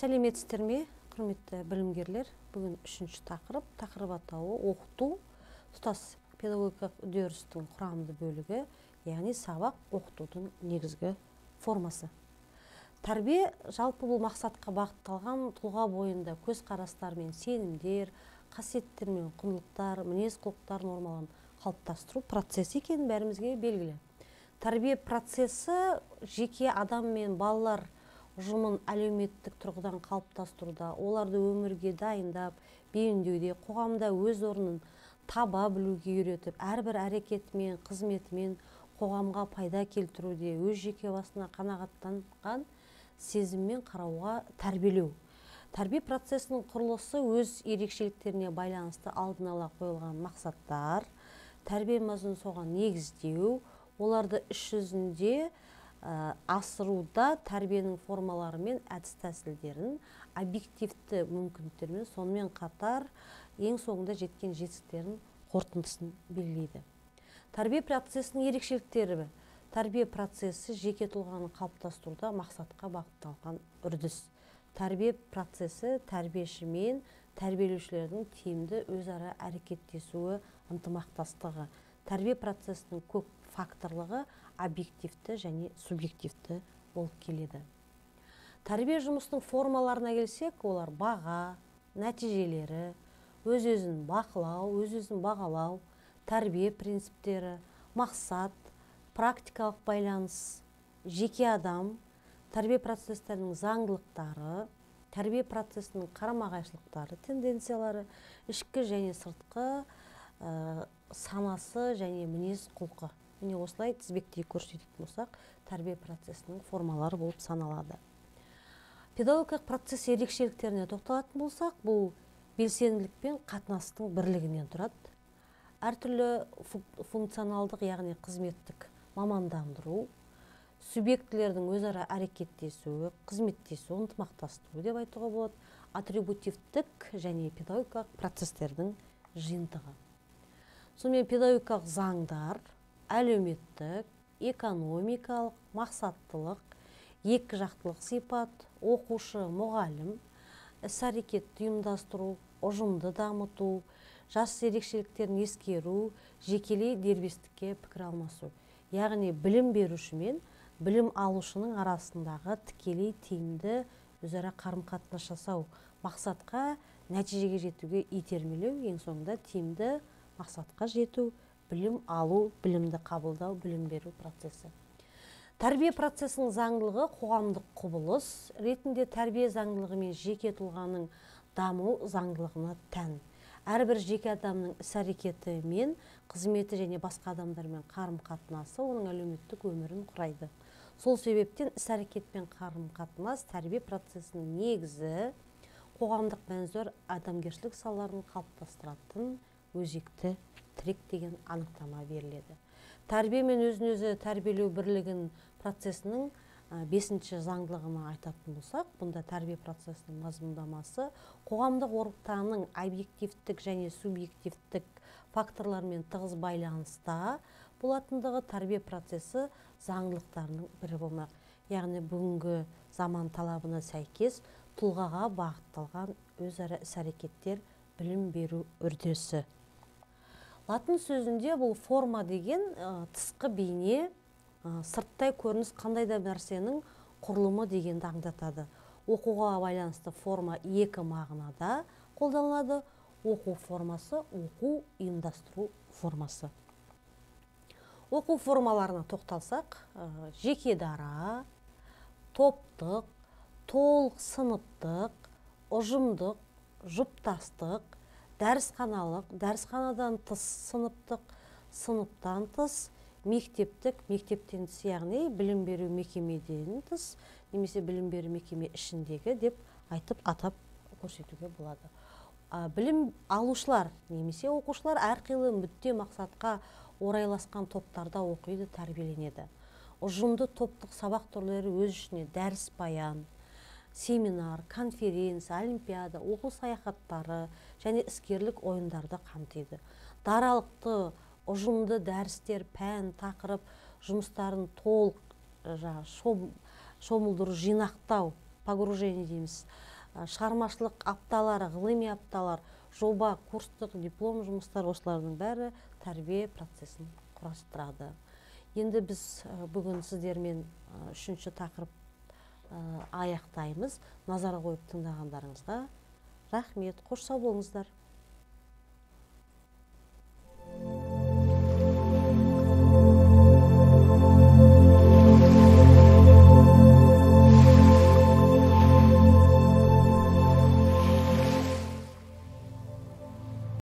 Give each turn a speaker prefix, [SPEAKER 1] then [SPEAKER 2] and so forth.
[SPEAKER 1] сәлеметсіздер ме құрметті білімгерлер? Бүгін үшінші тақырып тақырып атауы оқыту. Тұтас педагогикалық үдерістің құрамды бөлігі яғни сабақ оқытудың негізгі формасы. Тәрбие жалпы бұл мақсатқа бағытталған тұлға бойында көзқарастар мен сенімдер қасиеттер мен құндылықтар мінез құлықтар нормаларын қалыптастыру процесі екені бәрімізге белгілі. Тәрбие процесі жеке адам мен балалар ұжымын әлеуметтік тұрғыдан қалыптастыруда оларды өмірге дайындап бейімдеуде қоғамда өз орнын таба білуге үйретіп әрбір әрекетімен қызметімен қоғамға пайда келтіруде өз жеке басына қанағаттанған сезіммен қарауға тәрбиелеу. Тәрбие процесінің құрылысы өз ерекшеліктеріне байланысты алдын ала қойылған мақсаттар. Тәрбие мазмұнын соған негіздеу оларды іс жүзінде асыруда тәрбиенің формалары мен әдіс тәсілдерін объективті мүмкіндіктермен сонымен қатар ең соңында жеткен жетістіктерін қорытындысын белгілейді. Тәрбие процесінің ерекшеліктері тәрбие процесі жеке тұлғаны қалыптастыруда мақсатқа бағытталған үрдіс. Тәрбие процесі тәрбиеші мен тәрбиелеушілердің тиімді өзара әрекеттесуі ынтымақтастығы. Тәрбие процесінің көп факторлығы объективті және субъективті болып келеді. Тәрбие жұмысының формаларына келсек олар баға нәтижелері өз өзін бақылау өз өзін бағалау тәрбие принциптері мақсат практикалық байланыс жеке адам тәрбие процестерінің заңдылықтары тәрбие процесінің қарама қайшылықтары тенденциялары ішкі және сыртқы ә, санасы және мінез құлқы міне осылай тізбектей көрсететін болсақ тәрбие процесінің формалары болып саналады. Педагогикалық процесс ерекшеліктеріне тоқталатын болсақ бұл белсенділік пен қатынастың бірлігінен тұрады. Әртүрлі функционалдық яғни қызметтік мамандандыру субъектілердің өзара әрекеттесуі қызметтесуі ынтымақтастыру деп айтуға болады. Атрибутивтік және педагогикалық процестердің жиынтығы. Сонымен педагогикалық заңдар әлеуметтік экономикалық мақсаттылық екі жақтылық сипат оқушы мұғалім іс әрекетті ұйымдастыру ұжымды дамыту жас ерекшеліктерін ескеру жекелей дербестікке пікір алмасу. Яғни білім беруші мен білім алушының арасындағы тікелей тиімді өзара қарым қатынас жасау. Мақсатқа нәтижеге жетуге итермелеу ең соңында тиімді мақсатқа жету білім алу білімді қабылдау білім беру процесі. Тәрбие процесінің заңдылығы қоғамдық құбылыс ретінде тәрбие заңдылығы мен жеке тұлғаның даму заңдылығына тән. Әрбір жеке адамның іс әрекеті мен қызметі және басқа адамдармен қарым қатынасы оның әлеуметтік өмірін құрайды. Сол себептен іс әрекет пен қарым қатынас тәрбие процесінің негізі қоғамдық мәнізор адамгершілік салаларын қалыптастыратын өзекті тірек деген анықтама беріледі. Тәрбие мен өзін өзі тәрбиелеу бірлігін процесінің бесінші заңдылығына айтатын болсақ бұнда тәрбие процесінің мазмұндамасы қоғамдық ортаның объективтік және субъективтік факторлармен тығыз байланыста болатындығы тәрбие процесі заңдылықтарының бірі болмақ. Яғни бүгінгі заман талабына сәйкес тұлғаға бағытталған өзара іс әрекеттер білім беру үрдісі. Латын сөзінде бұл форма деген тысқы бейне сырттай көрініс қандай да нәрсенің құрылымы дегенді аңдатады. Оқуға байланысты форма екі мағынада қолданылады. Оқу формасы оқу ұйымдастыру формасы. Оқу формаларына тоқталсақ жеке дара топтық толық сыныптық ұжымдық жұптастық дәрісханалық дәрісханадан тыс сыныптық сыныптан тыс мектептік мектептен тыс яғни білім беру мекемеден тыс немесе білім беру мекеме ішіндегі деп айтып атап көрсетуге болады. Білім алушылар немесе оқушылар әрқилы мүдде мақсатқа орайласқан топтарда оқиды тәрбиеленеді. Ұжымды топтық сабақ түрлері өз ішіне дәріс баян семинар конференция олимпиада оқу саяхаттары және іскерлік ойындарды қамтиды. Даралықты ұжымды дәрістер пән тақырып жұмыстарын толық шомылдыру жинақтау погружение дейміз. Шығармашылық апталары ғылыми апталар жоба курстық диплом жұмыстар осылардың бәрі тәрбие процесін құрастырады. Енді біз бүгін сіздермен үшінші тақырып аяқтаймыз. Назар қойып тыңдағандарыңызға рахмет. Қош сау болыңыздар.